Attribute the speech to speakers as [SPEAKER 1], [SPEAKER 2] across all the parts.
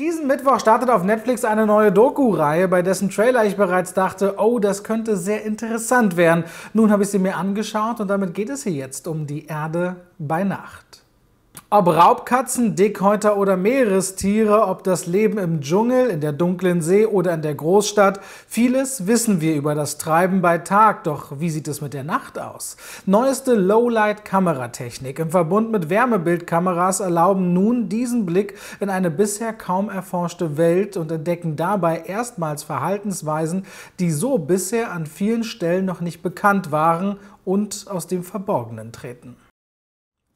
[SPEAKER 1] Diesen Mittwoch startet auf Netflix eine neue Doku-Reihe, bei dessen Trailer ich bereits dachte, oh, das könnte sehr interessant werden. Nun habe ich sie mir angeschaut und damit geht es hier jetzt um die Erde bei Nacht. Ob Raubkatzen, Dickhäuter oder Meerestiere, ob das Leben im Dschungel, in der dunklen See oder in der Großstadt, vieles wissen wir über das Treiben bei Tag. Doch wie sieht es mit der Nacht aus? Neueste Lowlight-Kameratechnik im Verbund mit Wärmebildkameras erlauben nun diesen Blick in eine bisher kaum erforschte Welt und entdecken dabei erstmals Verhaltensweisen, die so bisher an vielen Stellen noch nicht bekannt waren und aus dem Verborgenen treten.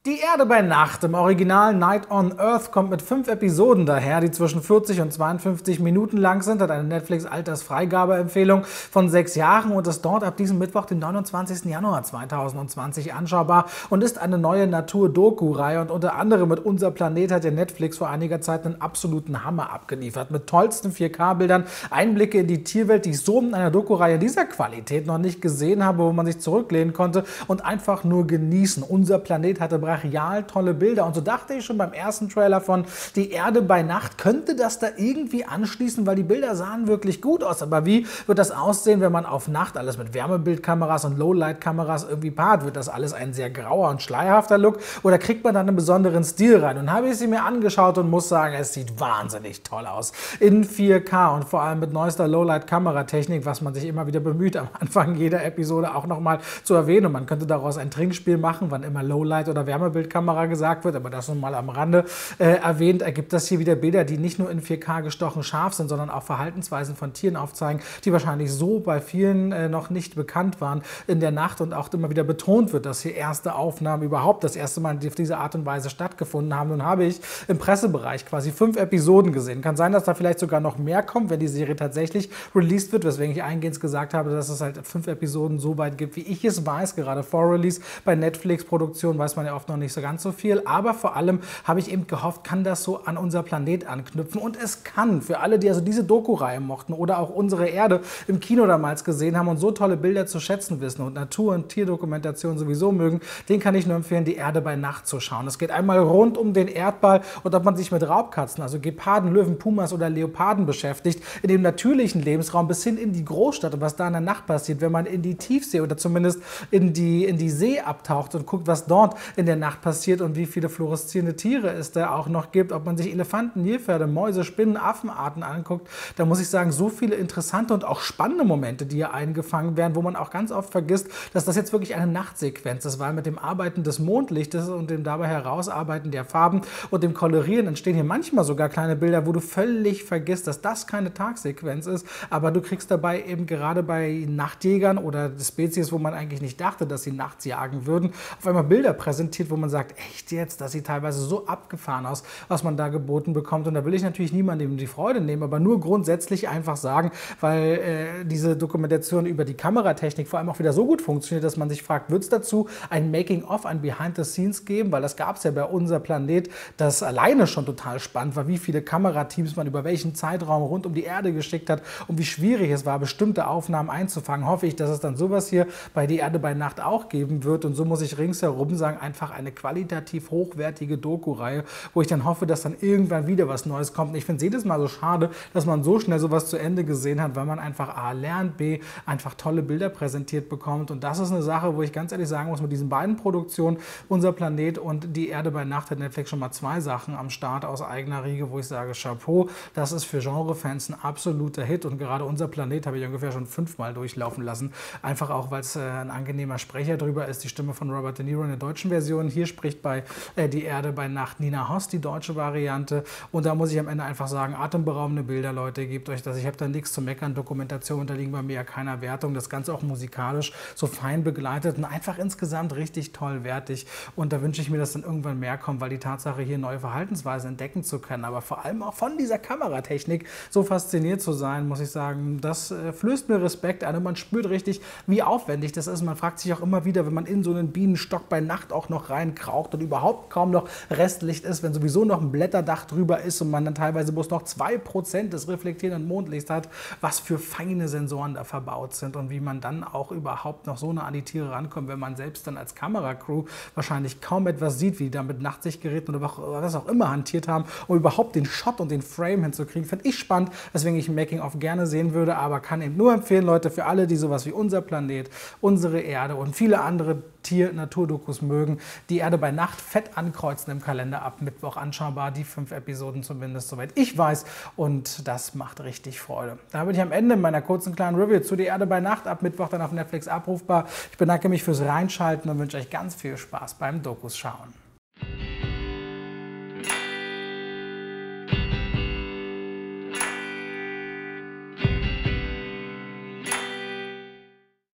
[SPEAKER 1] Die Erde bei Nacht im Original Night on Earth kommt mit fünf Episoden daher, die zwischen 40 und 52 Minuten lang sind, hat eine Netflix-Altersfreigabeempfehlung von sechs Jahren und ist dort ab diesem Mittwoch, den 29. Januar 2020 anschaubar und ist eine neue Natur-Doku-Reihe und unter anderem mit Unser Planet hat der Netflix vor einiger Zeit einen absoluten Hammer abgeliefert. Mit tollsten 4K-Bildern, Einblicke in die Tierwelt, die ich so in einer Doku-Reihe dieser Qualität noch nicht gesehen habe, wo man sich zurücklehnen konnte und einfach nur genießen. Unser Planet hatte bereits brachial tolle Bilder. Und so dachte ich schon beim ersten Trailer von Die Erde bei Nacht, könnte das da irgendwie anschließen, weil die Bilder sahen wirklich gut aus. Aber wie wird das aussehen, wenn man auf Nacht alles mit Wärmebildkameras und Lowlight-Kameras irgendwie paart? Wird das alles ein sehr grauer und schleierhafter Look oder kriegt man dann einen besonderen Stil rein? Und habe ich sie mir angeschaut und muss sagen, es sieht wahnsinnig toll aus. In 4K und vor allem mit neuester Lowlight-Kameratechnik, was man sich immer wieder bemüht, am Anfang jeder Episode auch nochmal zu erwähnen. Und man könnte daraus ein Trinkspiel machen, wann immer Lowlight oder Wärmebildkamera Wärmebildkamera gesagt wird, aber das nun mal am Rande äh, erwähnt, ergibt das hier wieder Bilder, die nicht nur in 4K gestochen scharf sind, sondern auch Verhaltensweisen von Tieren aufzeigen, die wahrscheinlich so bei vielen äh, noch nicht bekannt waren in der Nacht und auch immer wieder betont wird, dass hier erste Aufnahmen überhaupt das erste Mal auf diese Art und Weise stattgefunden haben. Nun habe ich im Pressebereich quasi fünf Episoden gesehen. Kann sein, dass da vielleicht sogar noch mehr kommt, wenn die Serie tatsächlich released wird, weswegen ich eingehend gesagt habe, dass es halt fünf Episoden so weit gibt, wie ich es weiß, gerade vor Release. Bei Netflix-Produktionen weiß man ja oft noch nicht so ganz so viel, aber vor allem habe ich eben gehofft, kann das so an unser Planet anknüpfen und es kann. Für alle, die also diese Doku-Reihe mochten oder auch unsere Erde im Kino damals gesehen haben und so tolle Bilder zu schätzen wissen und Natur- und Tierdokumentation sowieso mögen, den kann ich nur empfehlen, die Erde bei Nacht zu schauen. Es geht einmal rund um den Erdball und ob man sich mit Raubkatzen, also Geparden, Löwen, Pumas oder Leoparden beschäftigt, in dem natürlichen Lebensraum bis hin in die Großstadt und was da in der Nacht passiert, wenn man in die Tiefsee oder zumindest in die, in die See abtaucht und guckt, was dort in der Nacht passiert und wie viele fluoreszierende Tiere es da auch noch gibt. Ob man sich Elefanten, Nilpferde, Mäuse, Spinnen, Affenarten anguckt, da muss ich sagen, so viele interessante und auch spannende Momente, die hier eingefangen werden, wo man auch ganz oft vergisst, dass das jetzt wirklich eine Nachtsequenz ist, weil mit dem Arbeiten des Mondlichtes und dem dabei herausarbeiten der Farben und dem Kolorieren entstehen hier manchmal sogar kleine Bilder, wo du völlig vergisst, dass das keine Tagsequenz ist, aber du kriegst dabei eben gerade bei Nachtjägern oder Spezies, wo man eigentlich nicht dachte, dass sie nachts jagen würden, auf einmal Bilder präsentiert, wo man sagt, echt jetzt, das sieht teilweise so abgefahren aus, was man da geboten bekommt. Und da will ich natürlich niemandem die Freude nehmen, aber nur grundsätzlich einfach sagen, weil äh, diese Dokumentation über die Kameratechnik vor allem auch wieder so gut funktioniert, dass man sich fragt, wird es dazu ein Making-of, ein Behind-the-Scenes geben? Weil das gab es ja bei unser Planet, das alleine schon total spannend war, wie viele Kamerateams man über welchen Zeitraum rund um die Erde geschickt hat und wie schwierig es war, bestimmte Aufnahmen einzufangen. Hoffe ich, dass es dann sowas hier bei Die Erde bei Nacht auch geben wird. Und so muss ich ringsherum sagen, einfach eine qualitativ hochwertige Doku-Reihe, wo ich dann hoffe, dass dann irgendwann wieder was Neues kommt. Und ich finde es jedes Mal so schade, dass man so schnell sowas zu Ende gesehen hat, weil man einfach A lernt, B einfach tolle Bilder präsentiert bekommt. Und das ist eine Sache, wo ich ganz ehrlich sagen muss, mit diesen beiden Produktionen, Unser Planet und Die Erde bei Nacht, hat Netflix schon mal zwei Sachen am Start aus eigener Riege, wo ich sage, Chapeau, das ist für Genrefans ein absoluter Hit. Und gerade Unser Planet habe ich ungefähr schon fünfmal durchlaufen lassen. Einfach auch, weil es äh, ein angenehmer Sprecher drüber ist. Die Stimme von Robert De Niro in der deutschen Version. Hier spricht bei äh, Die Erde bei Nacht Nina Hoss, die deutsche Variante. Und da muss ich am Ende einfach sagen, atemberaubende Bilder, Leute, gebt euch das. Ich habe da nichts zu meckern. Dokumentation unterliegen bei mir ja keiner Wertung. Das Ganze auch musikalisch so fein begleitet und einfach insgesamt richtig toll wertig. Und da wünsche ich mir, dass dann irgendwann mehr kommt, weil die Tatsache, hier neue Verhaltensweisen entdecken zu können, aber vor allem auch von dieser Kameratechnik so fasziniert zu sein, muss ich sagen, das äh, flößt mir Respekt an und man spürt richtig, wie aufwendig das ist. Man fragt sich auch immer wieder, wenn man in so einen Bienenstock bei Nacht auch noch reinkraucht und überhaupt kaum noch Restlicht ist, wenn sowieso noch ein Blätterdach drüber ist und man dann teilweise bloß noch 2% des reflektierenden Mondlichts hat, was für feine Sensoren da verbaut sind und wie man dann auch überhaupt noch so nah an die Tiere rankommt, wenn man selbst dann als Kameracrew wahrscheinlich kaum etwas sieht, wie die da mit Nachtsichtgeräten oder was auch immer hantiert haben, um überhaupt den Shot und den Frame hinzukriegen. Finde ich spannend, weswegen ich ein Making-of gerne sehen würde, aber kann eben nur empfehlen, Leute, für alle, die sowas wie unser Planet, unsere Erde und viele andere Tier-Naturdokus mögen, die Erde bei Nacht fett ankreuzen im Kalender ab Mittwoch anschaubar, die fünf Episoden zumindest, soweit ich weiß. Und das macht richtig Freude. Da bin ich am Ende meiner kurzen kleinen Review zu Die Erde bei Nacht ab Mittwoch dann auf Netflix abrufbar. Ich bedanke mich fürs Reinschalten und wünsche euch ganz viel Spaß beim Dokus schauen.